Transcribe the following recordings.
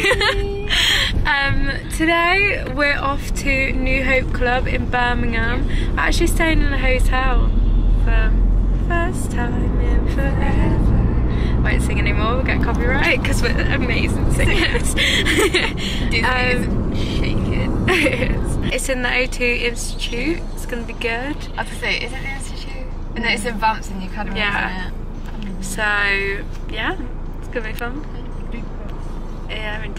um, today we're off to New Hope Club in Birmingham. We're actually staying in a hotel for first time in forever. Won't sing anymore, we'll get copyright because we're amazing singers. Um, shaking. it's in the O2 Institute, it's gonna be good. I have to say, is it the institute? No, it's in Vamps in the academy. Yeah. Isn't it? So, yeah, it's gonna be fun. In.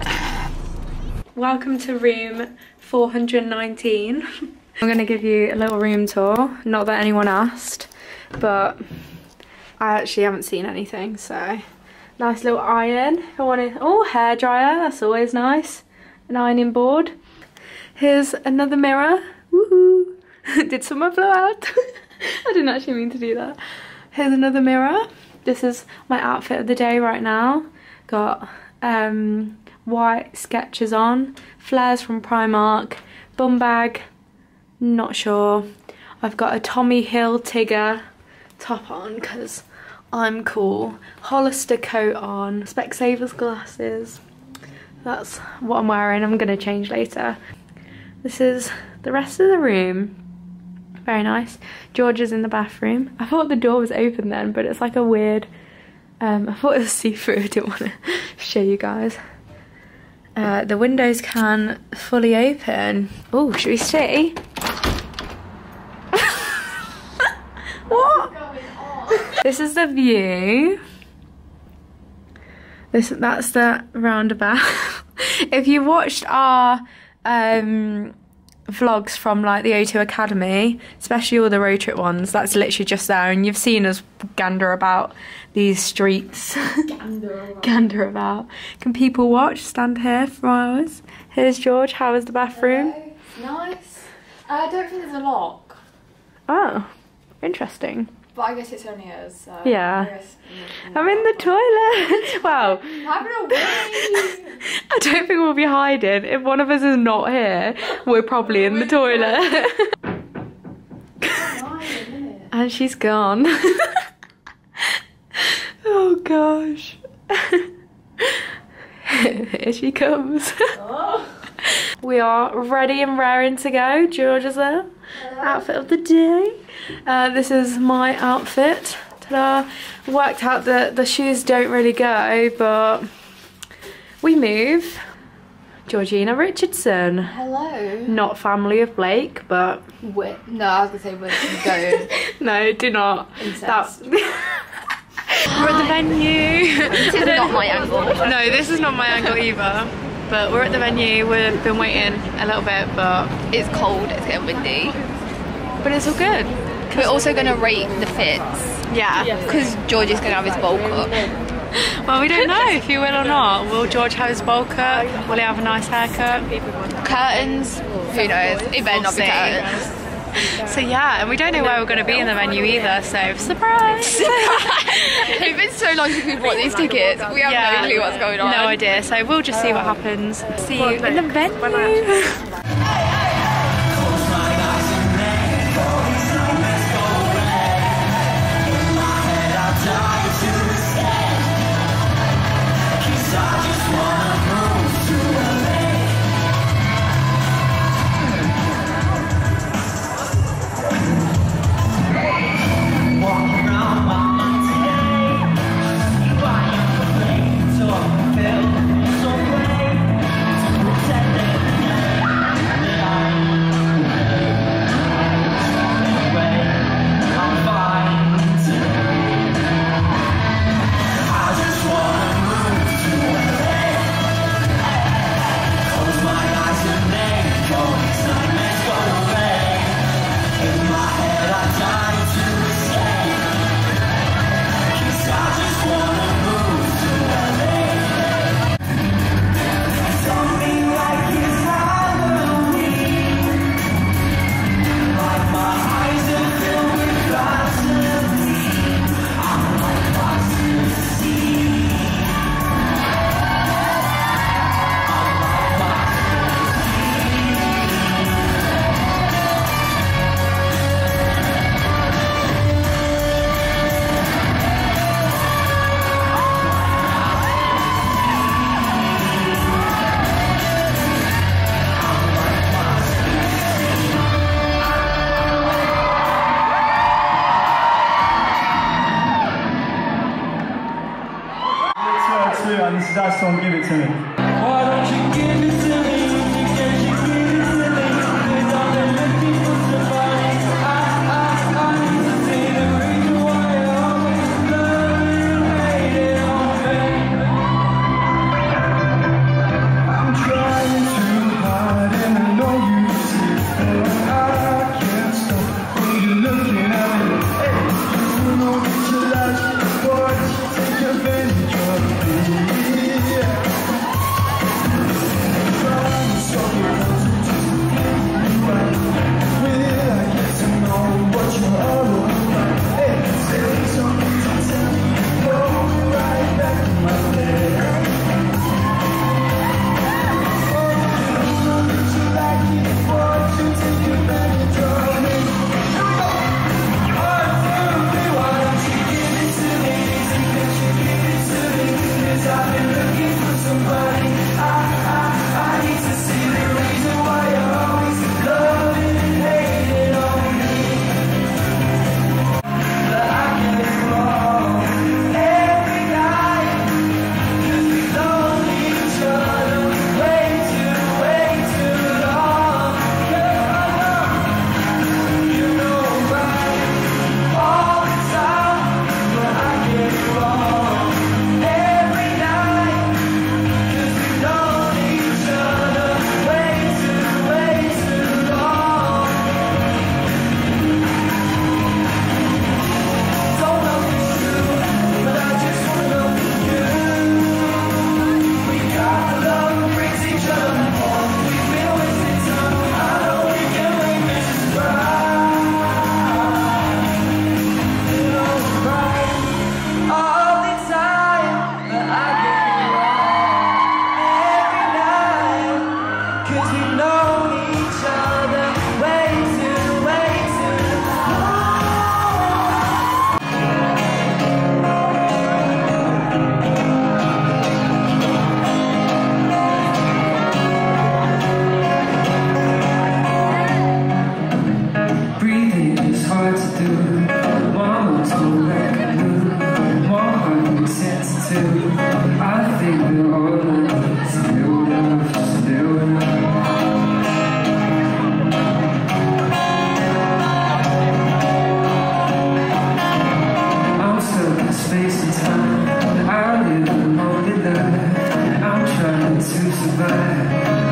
Welcome to room 419. I'm gonna give you a little room tour. Not that anyone asked, but I actually haven't seen anything, so. Nice little iron. I wanted, oh, hair dryer, that's always nice. An ironing board. Here's another mirror. Woohoo! Did someone blow out? I didn't actually mean to do that. Here's another mirror. This is my outfit of the day right now. Got um, white Skechers on, flares from Primark, bum bag, not sure. I've got a Tommy Hilfiger top on because I'm cool. Hollister coat on, Specsavers glasses. That's what I'm wearing. I'm to change later. This is the rest of the room. Very nice. George is in the bathroom. I thought the door was open then, but it's like a weird... Um, I thought it was see-through. I didn't want to show you guys. Uh, the windows can fully open. Oh, should we see? what? This is the view. This that's the roundabout. if you watched our um, vlogs from like the O2 Academy, especially all the road trip ones, that's literally just there, and you've seen us gander about these streets. Gander about. gander about. Can people watch? Stand here for hours. Here's George. How is the bathroom? Nice. Uh, I don't think there's a lock, Oh, interesting. But I guess it's only us. So Yeah. I guess, mm, I'm in the toilet. wow. Having a wee. I don't think we'll be hiding. If one of us is not here, we're probably in the toilet. and she's gone. oh gosh. here she comes. Oh. We are ready and raring to go. George is there. Outfit of the day. Uh, this is my outfit. Ta-da. Worked out that the shoes don't really go, but we move. Georgina Richardson. Hello. Not family of Blake, but Wait, no, I was gonna say we're no, do not. Incest. we're at the venue. this is not my angle. No, this is not my angle either. But we're at the venue. We've been waiting a little bit, but It's cold. It's getting windy. but it's all good. We're also gonna rate the fits Yeah. because George is gonna have his bowl cut. Well, we don't know if he will or not. Will George have his bowl cut? Will he have a nice haircut? Curtains. Who knows? It better not be see. curtains. So yeah, and we don't know where we're going to be in the venue either. So surprise! it's been so long since we bought these tickets. We have Yeah. no clue what's going on. No idea. So we'll just see what happens. See you in the venue.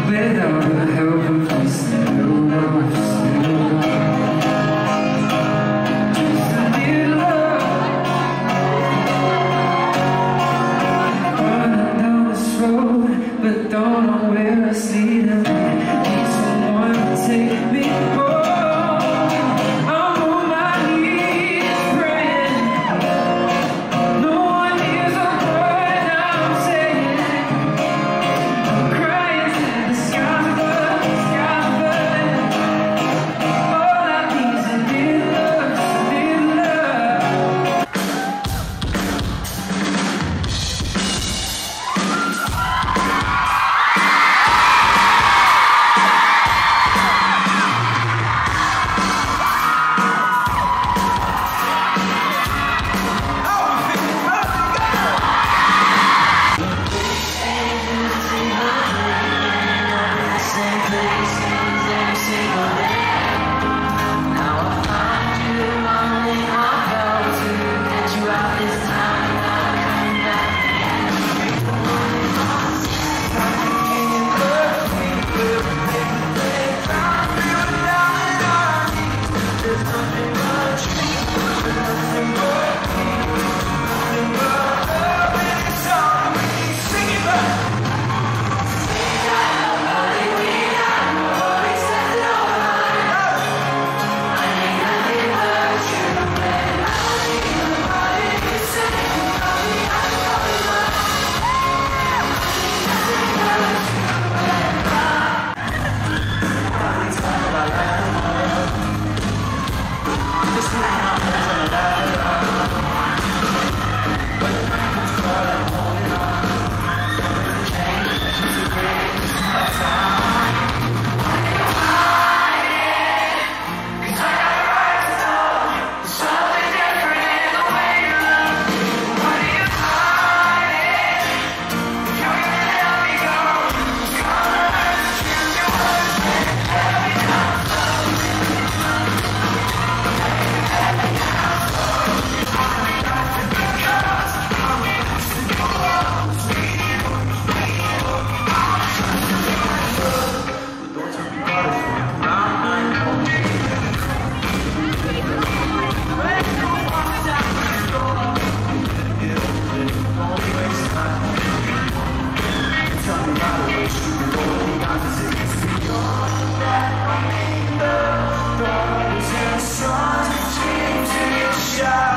Survive Shine.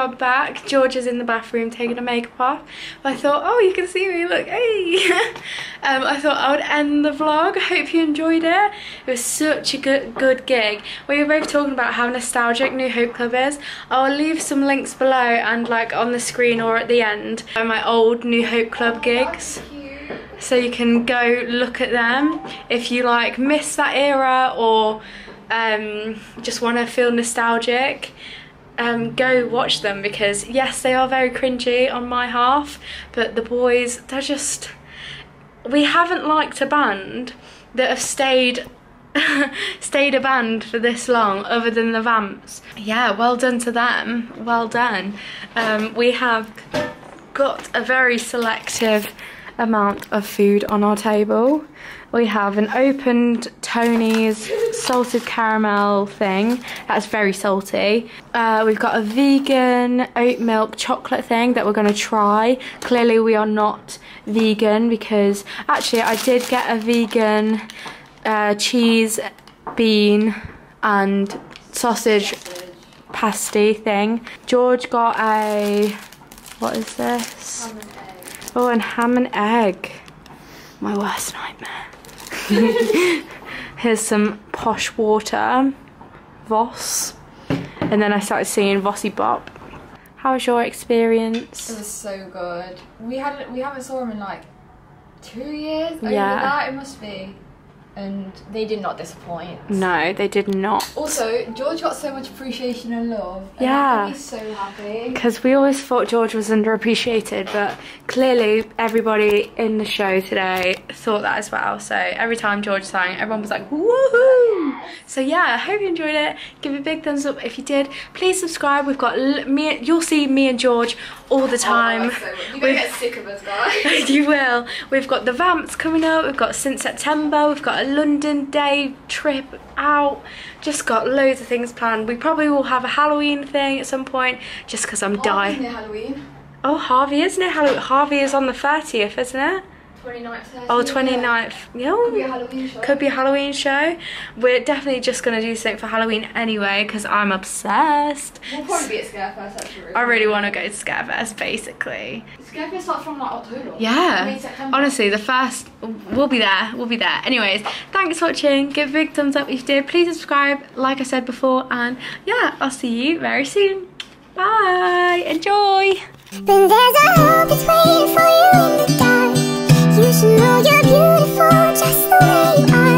Are back. George is in the bathroom taking her makeup off. I thought, oh, you can see me, look, hey. um, I thought I would end the vlog. I hope you enjoyed it. It was such a good, good gig. We were both talking about how nostalgic New Hope Club is. I'll leave some links below and like on the screen or at the end of my old New Hope Club gigs so you can go look at them if you like miss that era or um, just want to feel nostalgic um, go watch them because yes they are very cringy on my half but the boys they're just we haven't liked a band that have stayed stayed a band for this long other than the Vamps. Yeah well done to them. Well done. Um, we have got a very selective amount of food on our table. We have an opened Tony's salted caramel thing. That's very salty. Uh, we've got a vegan oat milk chocolate thing that we're going to try. Clearly we are not vegan because actually I did get a vegan uh, cheese, bean and sausage pasty thing. George got a, what is this? Oh, and ham and egg. My worst nightmare. Here's some posh water. Voss. And then I started singing Vossi Bop. How was your experience? It was so good. We had we haven't saw him in like two years. Over Yeah. that it must be. And they did not disappoint. No, they did not. Also, George got so much appreciation and love. and Yeah. that so happy. Because we always thought George was underappreciated, but clearly everybody in the show today thought that as well. So every time George sang, everyone was like, woohoo! So yeah, I hope you enjoyed it. Give it a big thumbs up if you did. Please subscribe. We've got l- me. You'll see me and George all the oh, time. Oh, so you're get sick of us, guys. you will. We've got the Vamps coming up. We've got since September. We've got a London day trip out. Just got loads of things planned. We probably will have a Halloween thing at some point, just because I'm dying. Near Halloween. Oh, Harvey, isn't it? Halloween. Harvey is on the 30th, isn't it? 29th. 30th, Oh, yeah. 29th. Yeah. Could be a Halloween show. Could be a Halloween show. We're definitely just going to do something for Halloween anyway, because I'm obsessed. We'll probably be at Scarefest actually. I really want to go to Scarefest, basically. Scarefest starts from like October. Yeah. September. Honestly, the first we'll be there. We'll be there. Anyways, thanks for watching. Give a big thumbs up if you did. Please subscribe, like I said before, and yeah, I'll see you very soon. Bye. Enjoy. Then there's a hope that's waiting for you you should know you're beautiful just the way you are.